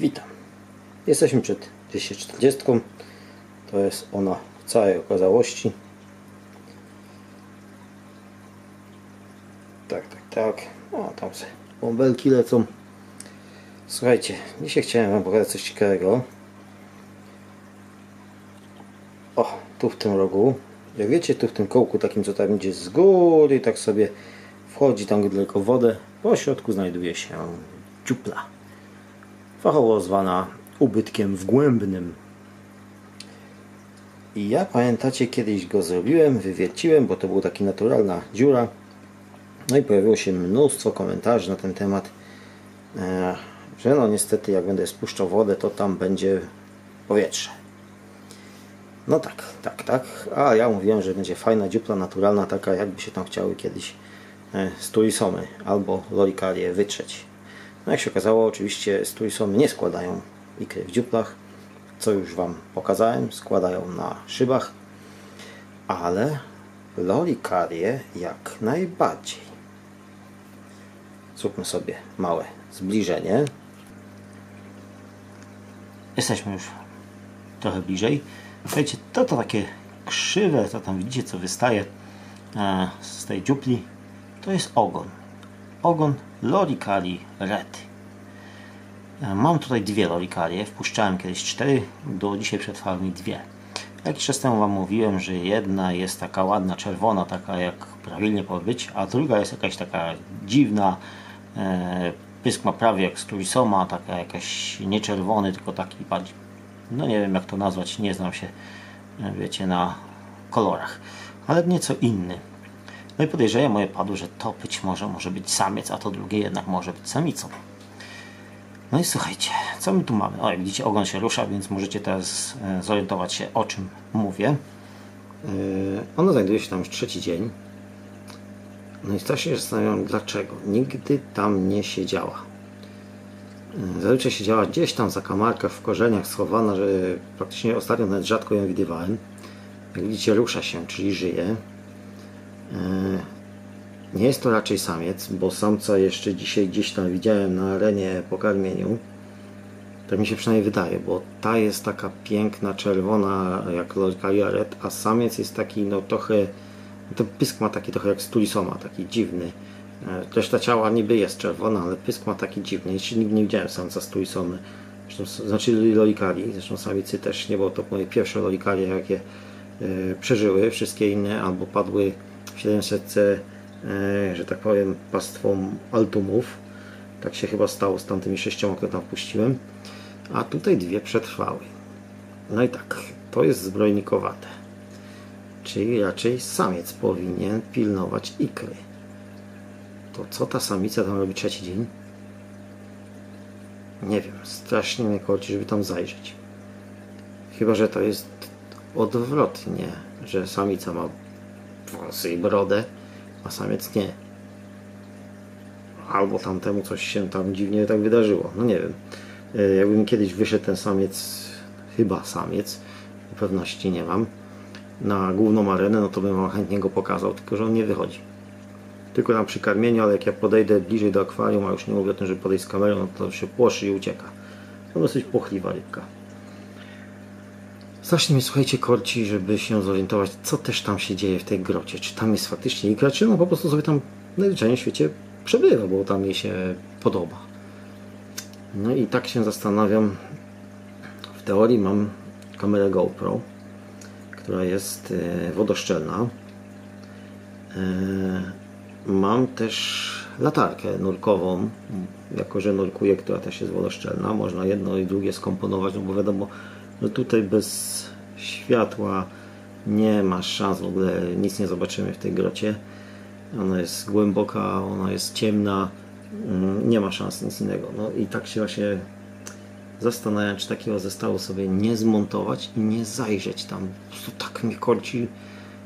Witam. Jesteśmy przed 240. To jest ona w całej okazałości. Tak, tak, tak. O, tam sobie bąbelki lecą. Słuchajcie, dzisiaj chciałem Wam pokazać coś ciekawego. O, tu w tym rogu. Jak wiecie, tu w tym kołku takim, co tam idzie z góry, tak sobie wchodzi tam tylko wodę. Po środku znajduje się dziupla. Fachowo zwana ubytkiem wgłębnym. I ja pamiętacie, kiedyś go zrobiłem, wywierciłem, bo to była taka naturalna dziura. No i pojawiło się mnóstwo komentarzy na ten temat, e, że no niestety jak będę spuszczał wodę, to tam będzie powietrze. No tak, tak, tak. A ja mówiłem, że będzie fajna dziupla naturalna, taka jakby się tam chciały kiedyś e, sturisomy albo lorikalie wytrzeć. No jak się okazało, oczywiście sturisomy nie składają ikry w dziuplach, co już Wam pokazałem, składają na szybach, ale lorikalie jak najbardziej. Zróbmy sobie małe zbliżenie. Jesteśmy już trochę bliżej. Słuchajcie, to to takie krzywe, to tam widzicie co wystaje e, z tej dziupli, to jest ogon. Ogon Loricali Red. E, mam tutaj dwie lorikalie, wpuszczałem kiedyś cztery, do dzisiaj przetrwały mi dwie. Jakiś czas temu Wam mówiłem, że jedna jest taka ładna, czerwona, taka jak prawilnie powinna być, a druga jest jakaś taka dziwna, e, pysk ma prawie jak sturisoma, taka jakaś nie czerwony, tylko taki bardziej, no nie wiem jak to nazwać, nie znam się, e, wiecie, na kolorach, ale nieco inny. No i podejrzenia moje padły, że to być może może być samiec, a to drugie jednak może być samicą. No i słuchajcie, co my tu mamy? O, jak widzicie, ogon się rusza, więc możecie teraz e, zorientować się, o czym mówię. Yy, ono znajduje się tam już trzeci dzień. No i strasznie się zastanawiam, dlaczego. Nigdy tam nie siedziała. Yy, zazwyczaj siedziała gdzieś tam za kamarkach w korzeniach schowana, że praktycznie ostatnio nawet rzadko ją widywałem. Jak widzicie, rusza się, czyli żyje. Yy, nie jest to raczej samiec, bo samca jeszcze dzisiaj gdzieś tam widziałem na arenie po karmieniu. Tak mi się przynajmniej wydaje, bo ta jest taka piękna, czerwona jak Lorcalia Red, a samiec jest taki no trochę, ten pysk ma taki trochę jak Stulisoma, taki dziwny. Reszta ciała niby jest czerwona, ale pysk ma taki dziwny. Jeszcze nigdy nie widziałem samca Stulisomy. Zresztą, znaczy Lolikali, zresztą samicy też nie było to moje pierwsze Lolikalie, jakie e, przeżyły. Wszystkie inne albo padły 700 E, że tak powiem, pastwą altumów. Tak się chyba stało z tamtymi sześcioma, które tam wpuściłem. A tutaj dwie przetrwały. No i tak, to jest zbrojnikowate. Czyli raczej samiec powinien pilnować ikry. To co ta samica tam robi trzeci dzień? Nie wiem, strasznie mnie korci, żeby tam zajrzeć. Chyba, że to jest odwrotnie, że samica ma włosy i brodę, a samiec nie. Albo tamtemu coś się tam dziwnie tak wydarzyło. No nie wiem. E, jakbym kiedyś wyszedł ten samiec, chyba samiec, pewności nie mam, na główną arenę, no to bym wam chętnie go pokazał, tylko że on nie wychodzi. Tylko tam przy karmieniu, ale jak ja podejdę bliżej do akwarium, a już nie mówię o tym, żeby podejść z kamerą, no to się płoszy i ucieka. To dosyć płochliwa rybka. Strasznie mnie, słuchajcie, korci, żeby się zorientować, co też tam się dzieje w tej grocie. Czy tam jest faktycznie ikra, czy no po prostu sobie tam najzwyczajniej w świecie przebywa, bo tam jej się podoba. No i tak się zastanawiam. W teorii mam kamerę GoPro, która jest e, wodoszczelna. E, mam też latarkę nurkową, jako że nurkuję, która też jest wodoszczelna. Można jedno i drugie skomponować, no bo wiadomo, no tutaj bez światła nie ma szans w ogóle, nic nie zobaczymy w tej grocie. Ona jest głęboka, ona jest ciemna, mm, nie ma szans nic innego. No i tak się właśnie zastanawiam, czy takiego zestawu sobie nie zmontować i nie zajrzeć tam. Po prostu tak mnie korci.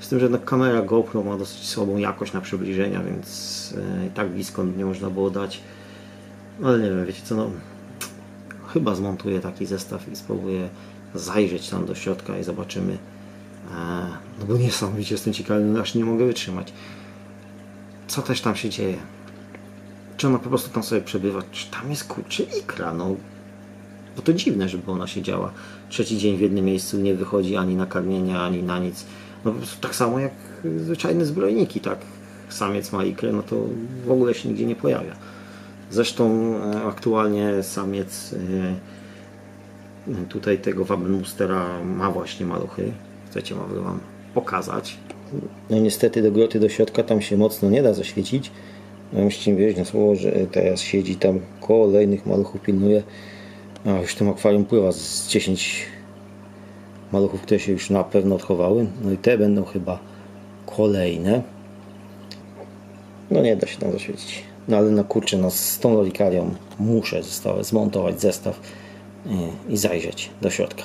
Z tym, że no, kamera GoPro ma dosyć słabą jakość na przybliżenia, więc e, i tak blisko nie można było dać. Ale nie wiem, wiecie co, no chyba zmontuję taki zestaw i spróbuję zajrzeć tam do środka i zobaczymy. E, no bo niesamowicie jestem ciekawy, no aż nie mogę wytrzymać. Co też tam się dzieje? Czy ona po prostu tam sobie przebywa? Czy tam jest kurczę ikra? No Bo to dziwne, żeby ona siedziała trzeci dzień w jednym miejscu, nie wychodzi ani na karmienie, ani na nic. No po prostu tak samo jak zwyczajne zbrojniki, tak? Samiec ma ikrę, no to w ogóle się nigdzie nie pojawia. Zresztą e, aktualnie samiec e, tutaj tego Wabenmustera ma właśnie maluchy. Chcecie, mogę Wam pokazać. No niestety do groty do środka tam się mocno nie da zaświecić. No musicie wierzyć na słowo, że teraz siedzi tam kolejnych maluchów pilnuje. A już w tym akwarium pływa z 10 maluchów, które się już na pewno odchowały. No i te będą chyba kolejne. No nie da się tam zaświecić. No ale no kurczę, no z tą lolikarią muszę zmontować zestaw i, zajrzeć do środka.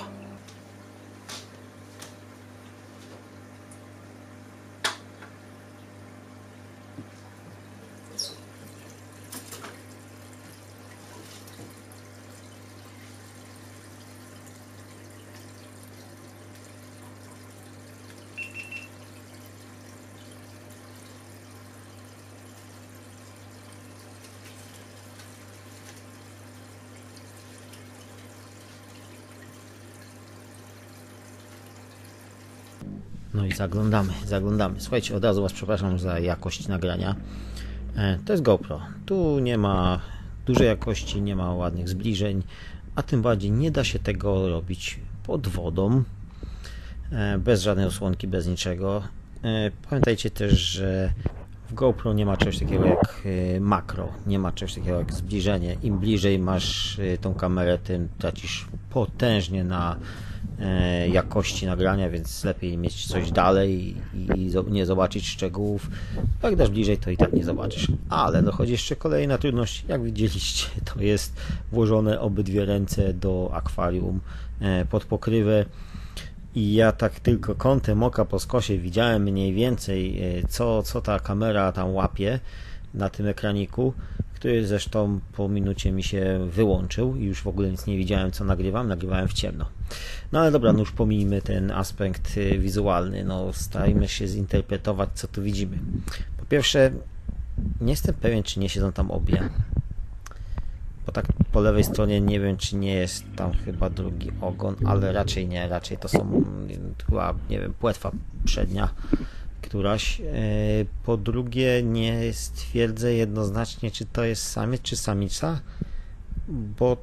No i zaglądamy, zaglądamy. Słuchajcie, od razu Was przepraszam za jakość nagrania. E, to jest GoPro. Tu nie ma dużej jakości, nie ma ładnych zbliżeń, a tym bardziej nie da się tego robić pod wodą, e, bez żadnej osłonki, bez niczego. E, pamiętajcie też, że w GoPro nie ma czegoś takiego jak makro, nie ma czegoś takiego jak zbliżenie. Im bliżej masz tą kamerę, tym tracisz potężnie na jakości nagrania, więc lepiej mieć coś dalej i nie zobaczyć szczegółów. Jak dasz bliżej, to i tak nie zobaczysz. Ale dochodzi jeszcze kolejna trudność. Jak widzieliście, to jest włożone obydwie ręce do akwarium e, pod pokrywę. I ja tak tylko kątem oka po skosie widziałem mniej więcej, e, co, co ta kamera tam łapie na tym ekraniku który zresztą po minucie mi się wyłączył i już w ogóle nic nie widziałem, co nagrywam. Nagrywałem w ciemno. No ale dobra, no już pomijmy ten aspekt y, wizualny. No, starajmy się zinterpretować, co tu widzimy. Po pierwsze, nie jestem pewien, czy nie siedzą tam obie. Bo tak po lewej stronie nie wiem, czy nie jest tam chyba drugi ogon, ale raczej nie. Raczej to są chyba, nie wiem, płetwa przednia któraś. E, po drugie, nie stwierdzę jednoznacznie, czy to jest samiec, czy samica, bo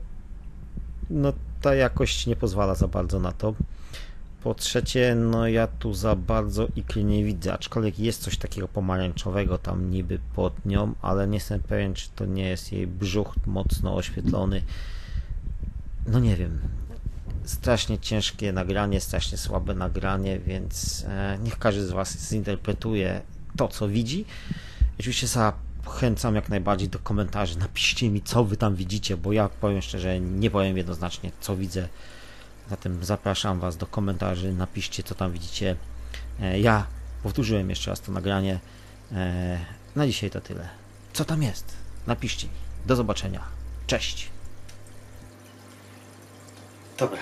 no, ta jakość nie pozwala za bardzo na to. Po trzecie, no ja tu za bardzo ikry nie widzę, aczkolwiek jest coś takiego pomarańczowego tam niby pod nią, ale nie jestem pewien, czy to nie jest jej brzuch mocno oświetlony. No nie wiem, strasznie ciężkie nagranie, strasznie słabe nagranie, więc e, niech każdy z Was zinterpretuje to, co widzi. Oczywiście zachęcam jak najbardziej do komentarzy. Napiszcie mi, co Wy tam widzicie, bo ja powiem szczerze, nie powiem jednoznacznie, co widzę. Zatem zapraszam Was do komentarzy, napiszcie, co tam widzicie. E, ja powtórzyłem jeszcze raz to nagranie. E, na dzisiaj to tyle. Co tam jest? Napiszcie mi. Do zobaczenia. Cześć. Dobra,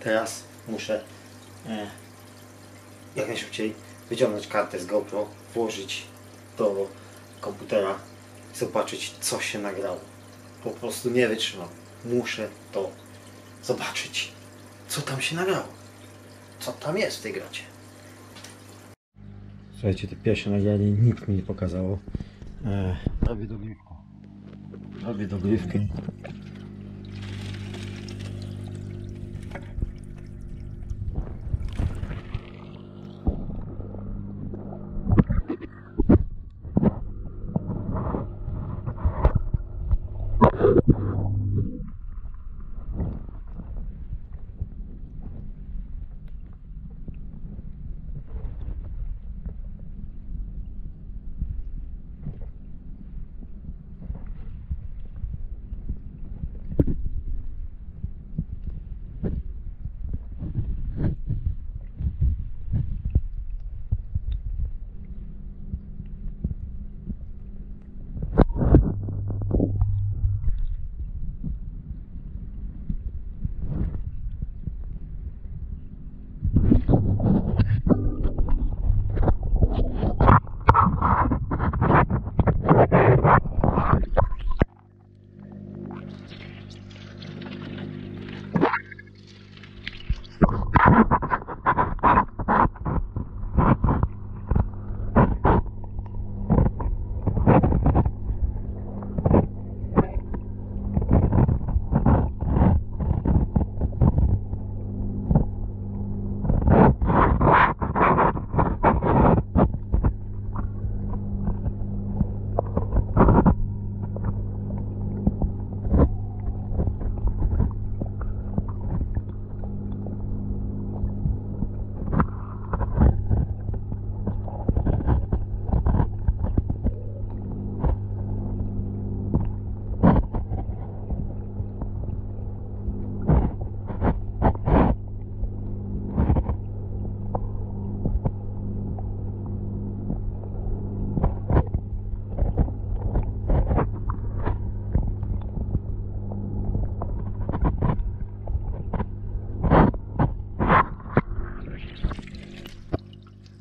teraz muszę e, jak najszybciej wyciągnąć kartę z GoPro, włożyć do komputera i zobaczyć co się nagrało. Po prostu nie wytrzymam. Muszę to zobaczyć. Co tam się nagrało? Co tam jest w tej gracie? Słuchajcie, te pierwsze nagranie nikt mi nie pokazało. E, robię dogrywkę. Robię dogrywkę.